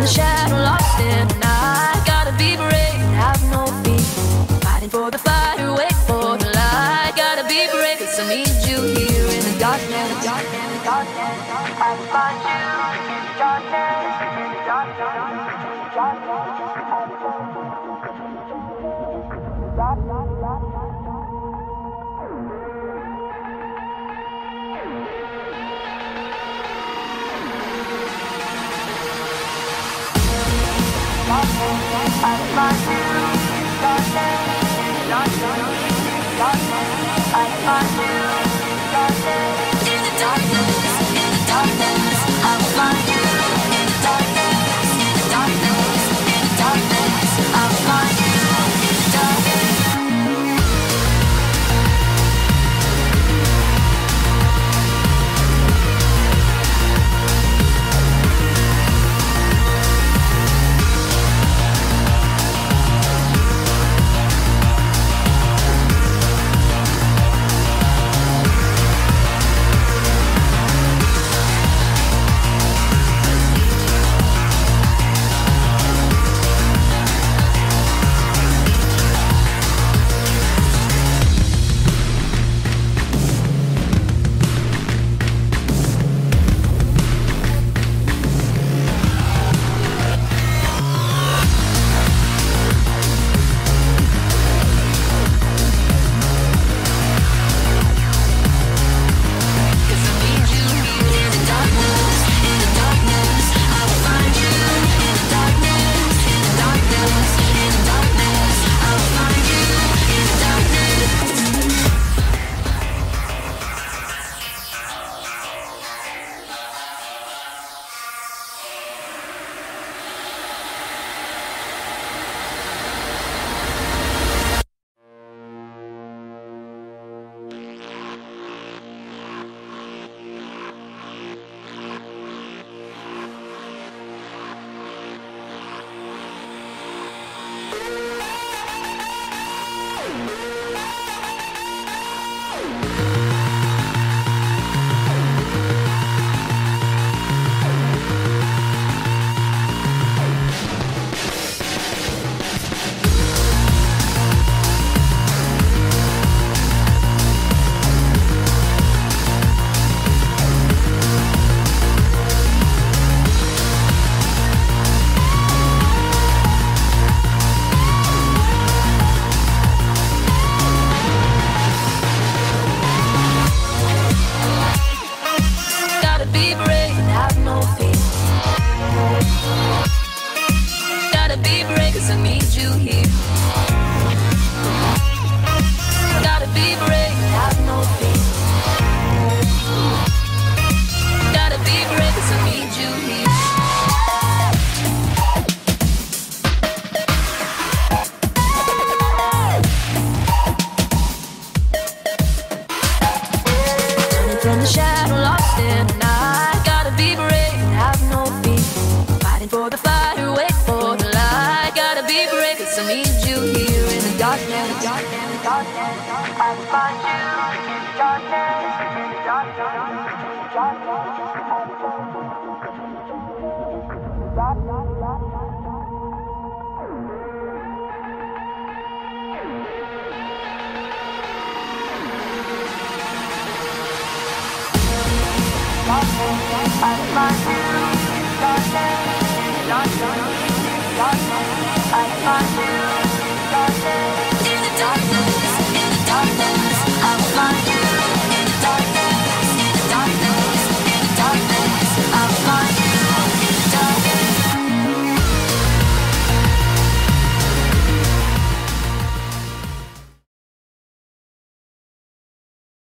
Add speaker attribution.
Speaker 1: in the shadow, lost in the night. Gotta be brave, have no fear. Fighting for the fire, wait for the light. Gotta be brave, cause I need you here in the darkness. darkness, darkness. I will find you in the darkness, in the darkness, in the darkness. I find you. Gotta be I need you here. Gotta be brave, have no fear. for the fire, wait for the light. Gotta be brave, cause I need you here in the darkness. I find you in the darkness, in the darkness, in the darkness. I'll find you. bye. bye.